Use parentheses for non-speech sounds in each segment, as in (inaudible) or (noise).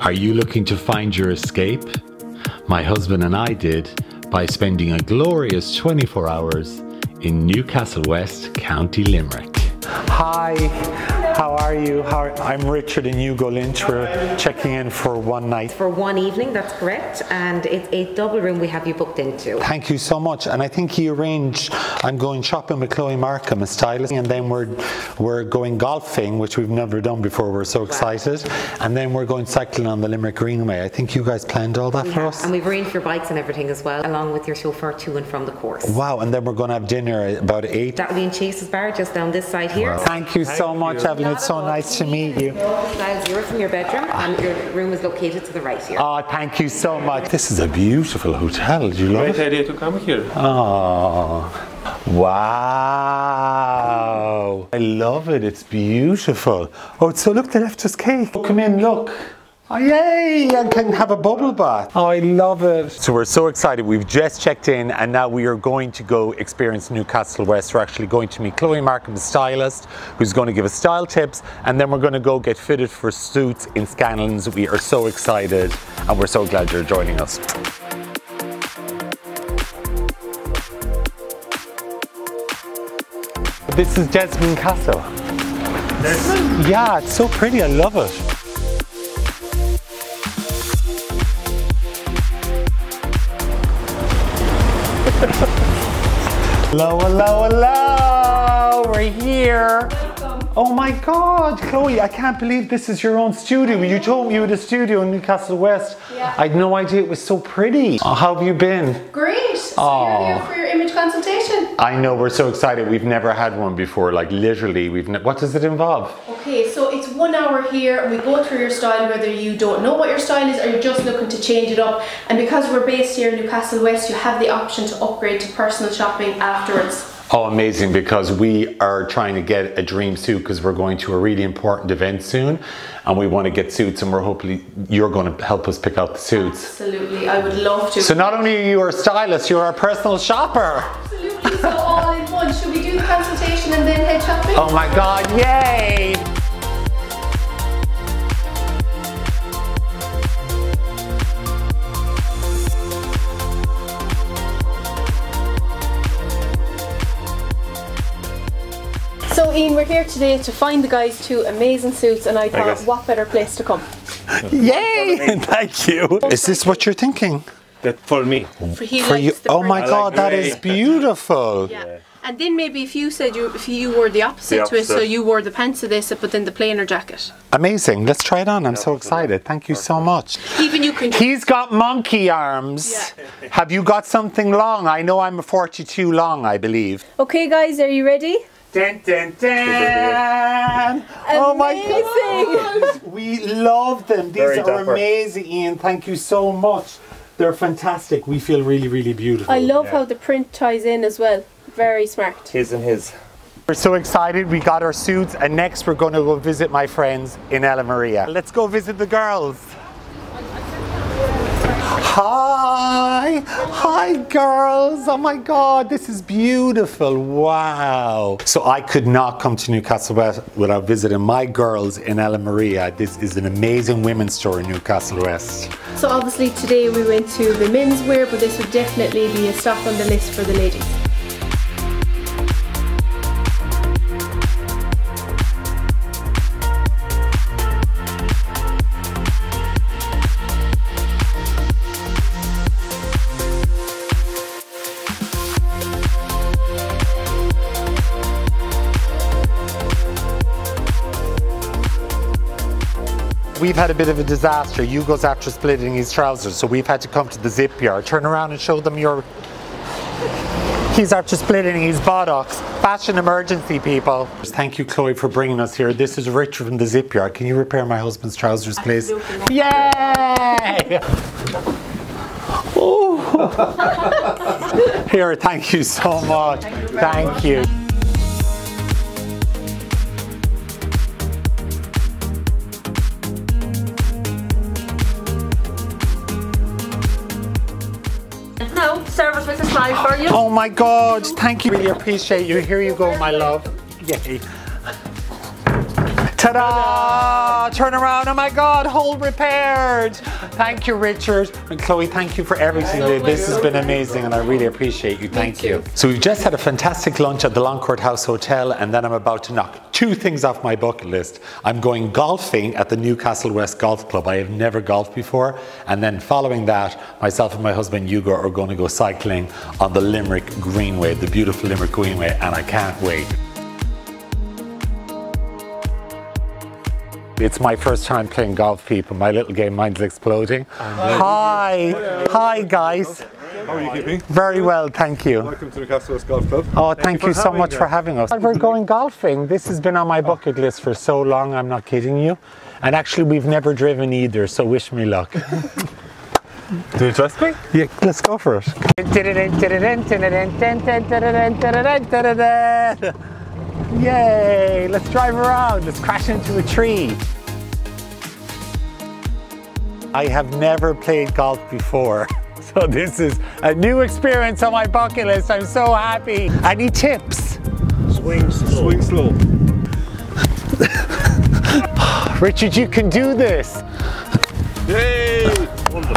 Are you looking to find your escape? My husband and I did by spending a glorious 24 hours in Newcastle West, County Limerick. Hi, are you? How are, I'm Richard and Hugo Lynch. We're checking in for one night. For one evening, that's correct, and it's a double room we have you booked into. Thank you so much. And I think he arranged. I'm going shopping with Chloe Markham, a stylist, and then we're we're going golfing, which we've never done before. We're so excited, and then we're going cycling on the Limerick Greenway. I think you guys planned all that for us. And we've arranged your bikes and everything as well, along with your chauffeur to and from the course. Wow! And then we're going to have dinner at about eight. That'll be in Chase's Bar, just down this side here. Thank you so much, Evelyn. It's so Oh, nice to meet you. Styles yours from your bedroom, and your room is located to the right here. Oh, thank you so much. This is a beautiful hotel. Do you love Great it? idea to come here. Oh, wow. I love it. It's beautiful. Oh, so look, they left us cake. Oh, come in, look. Oh, yay! I can have a bubble bath. Oh, I love it. So we're so excited. We've just checked in and now we are going to go experience Newcastle West. We're actually going to meet Chloe Markham, the stylist, who's going to give us style tips. And then we're going to go get fitted for suits in Scanlons. We are so excited and we're so glad you're joining us. This is Desmond Castle. Yeah, it's so pretty. I love it. Hello, hello, hello. We're here. Welcome. Oh my God, Chloe, I can't believe this is your own studio. You told me you had a studio in Newcastle West. Yeah. I had no idea it was so pretty. Oh, how have you been? Great. So Aw. you're here for your image consultation. I know we're so excited. We've never had one before. Like literally, we've. What does it involve? Okay, so it's one hour here and we go through your style whether you don't know what your style is or you're just looking to change it up. And because we're based here in Newcastle West, you have the option to upgrade to personal shopping afterwards. Oh, amazing! Because we are trying to get a dream suit because we're going to a really important event soon, and we want to get suits, and we're hopefully you're going to help us pick out the suits. Absolutely, I would love to. So not only are you a stylist, you're a personal shopper. Absolutely, so all in one. Should we do the consultation and then head shopping? Oh my God! Yay! So Ian, we're here today to find the guys two amazing suits and I thought guys. what better place to come. Yay! (laughs) Thank you. Is this what you're thinking? That for me. For, he For likes you? the Oh my print. God, that gray. is beautiful. (laughs) Yeah. And then maybe if you said you if you wore the opposite, The to it, so you wore the pants of this, but then the plainer jacket. Amazing. Let's try it on. I'm so excited. Thank you so much. Even you can. He's got monkey arms. Have you got something long? I know I'm a 42 long, I believe. Okay, guys, are you ready? Dun, dun, dun. Oh my god! We love them. These Very are dapper. amazing, Ian. Thank you so much. They're fantastic. We feel really, really beautiful. I love how the print ties in as well. Very smart. His and his. We're so excited. We got our suits, and next we're going to go visit my friends in Ella Maria. Let's go visit the girls. Hi, hi girls. Oh my God, this is beautiful. Wow. So I could not come to Newcastle West without visiting my girls in Ella Maria. This is an amazing women's store in Newcastle West. So obviously today we went to the men's wear, but this would definitely be a stop on the list for the ladies. We've had a bit of a disaster. Hugo's after splitting his trousers, so we've had to come to the zip yard. Turn around and show them your. He's after splitting his buttocks. Fashion emergency, people. Thank you, Chloe, for bringing us here. This is Richard from the zip yard. Can you repair my husband's trousers, please? Absolutely. Yay! Ooh. (laughs) Here, thank you so much. Thank you. No, smile for you. Oh my God, thank you. Really appreciate you. Here you go, my love. Yay. Ta-da! Turn around, oh my God, hole repaired. Thank you, Richard. And Chloe, thank you for everything. This has been amazing and I really appreciate you. Thank you. So we've just had a fantastic lunch at the Longcourt House Hotel and then I'm about to knock two things off my bucket list. I'm going golfing at the Newcastle West Golf Club. I have never golfed before. And then following that, myself and my husband Hugo are going to go cycling on the Limerick Greenway, the beautiful Limerick Greenway, and I can't wait. It's my first time playing golf, people. My little game mind's exploding. Hi, hi guys. How are you keeping? Very well, thank you. Welcome to the Castle West Golf Club. Oh, thank, you you, so much us. for having us. We're going golfing. This has been on my bucket list for so long, I'm not kidding you. And actually, we've never driven either, so wish me luck. (laughs) Do you trust me? Yeah, let's go for it. (laughs) Yay! Let's drive around. Let's crash into a tree. I have never played golf before. (laughs) So this is a new experience on my bucket list. I'm so happy. Any tips? Swing slow. Swing slow. (laughs) Richard, you can do this. Yay! Wonderful.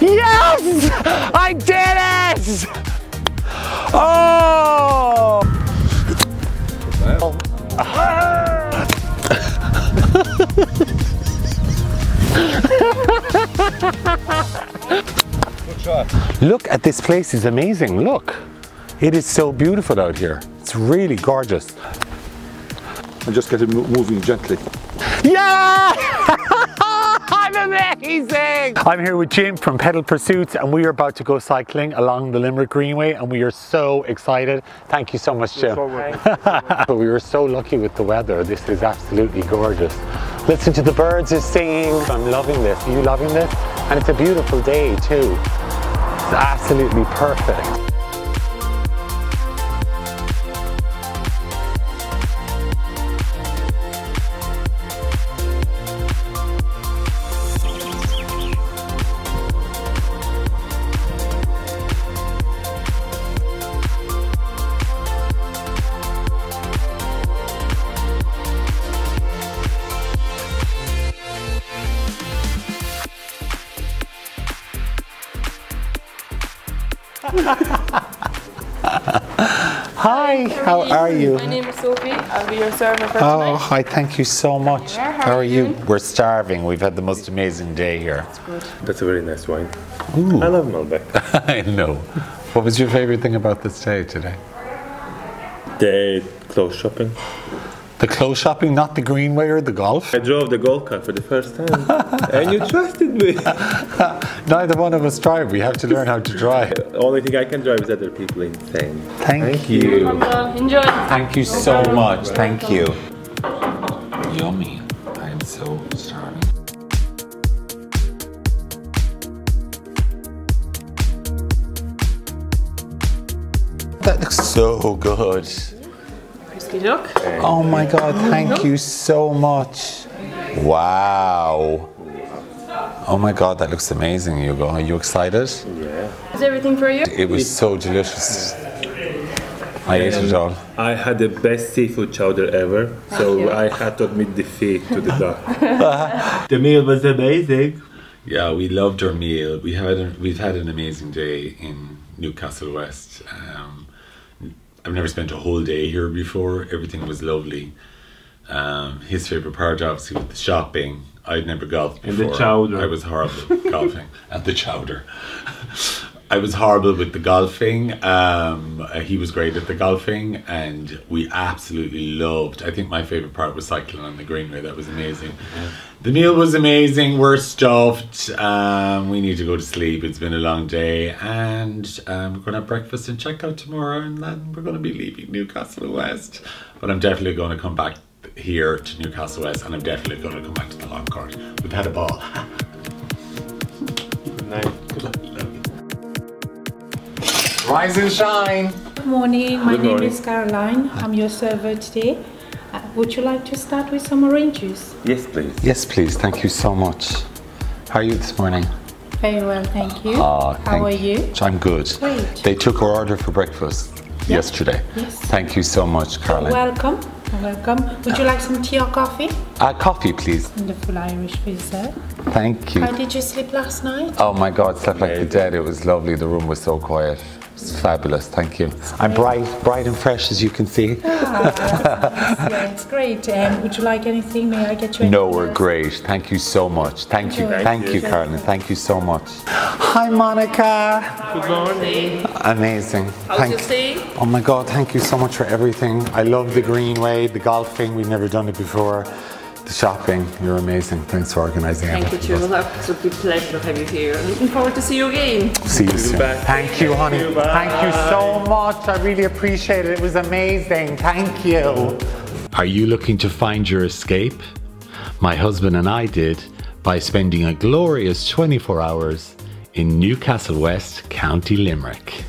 Yes! I did it! Oh! Good shot. Look at this place, it's amazing. Look, it is so beautiful out here. It's really gorgeous. And just get it moving gently. Yeah! (laughs) I'm amazing! I'm here with Jim from Pedal Pursuits and we are about to go cycling along the Limerick Greenway and we are so excited. Thank you so much, Jim. (laughs) But we were so lucky with the weather. This is absolutely gorgeous. Listen to the birds is singing. I'm loving this. Are you loving this? And it's a beautiful day too. It's absolutely perfect. Hi, how are you? My name is Sophie. I'll be your server for Oh, tonight. hi, thank you so much. Yeah, How are you? We're starving. We've had the most amazing day here. That's good. That's a very nice wine. I love Malbec. (laughs) I know. What was your favorite thing about this day today? the clothes shopping. The clothes shopping, not the greenway or the golf? I drove the golf cart for the first time, (laughs) and you trusted me. (laughs) Neither one of us drive. We have to learn how to drive. (laughs) The only thing I can drive is other people insane. Thank you. Well, enjoy. Thank you so much. Thank you. Yummy. I am so starving. That looks so good. Crispy duck. Oh my god, thank you so much. Wow. Oh my god, that looks amazing, Hugo. Are you excited? Yeah. Is everything for you? It was so delicious. I ate it all. I had the best seafood chowder ever, so. I had to admit defeat to the duck. (laughs) the meal was amazing. Yeah, we loved our meal. We had a, we've had an amazing day in Newcastle West. Um, I've never spent a whole day here before. Everything was lovely. Um, his favorite part, obviously, was the shopping. I'd never golfed And before. the chowder. I was horrible at golfing (laughs) and the chowder. (laughs) I was horrible with the golfing. Um, he was great at the golfing, and we absolutely loved. I think my favorite part was cycling on the greenway. That was amazing. The meal was amazing. We're stuffed. Um, we need to go to sleep. It's been a long day, and um, we're going to have breakfast and check out tomorrow, and then we're going to be leaving Newcastle West. But I'm definitely going to come back here to Newcastle West, and I'm definitely going to come back to the Longcourt. We've had a ball. (laughs) Rise and shine. Good morning, my Good name morning. is Caroline. I'm your server today. Uh, would you like to start with some orange juice? Yes, please. Yes, please. Thank you so much. How are you this morning? Very well, thank you. Ah, How are you? I'm good. Great. They took our order for breakfast yesterday. Yes. Thank you so much, Caroline. Welcome. Welcome. Would you like some tea or coffee? Uh, coffee, please. Wonderful Irish for you, sir. Thank you. How did you sleep last night? Oh my God, slept like the dead. It was lovely. The room was so quiet. It's fabulous. Thank you. I'm bright, bright and fresh, as you can see. yeah, it's great. Um, would you like anything? May I get you No, we're great. Thank you so much. Thank you. Enjoy. Thank you, Carolyn. Thank you so much. Hi, Monica. Good morning. Amazing. How's Thank- your stay? Oh my God, thank you so much for everything. I love the Greenway, the golfing. We've never done it before. The shopping. You're amazing. Thanks for organising Thank you, everything. Trevor. It's a big pleasure to have you here. Looking forward to see you again. See you soon. back. Thank you, honey. you. Thank you so much. I really appreciate it. It was amazing. Thank you. Are you looking to find your escape? My husband and I did by spending a glorious 24 hours in Newcastle West, County Limerick.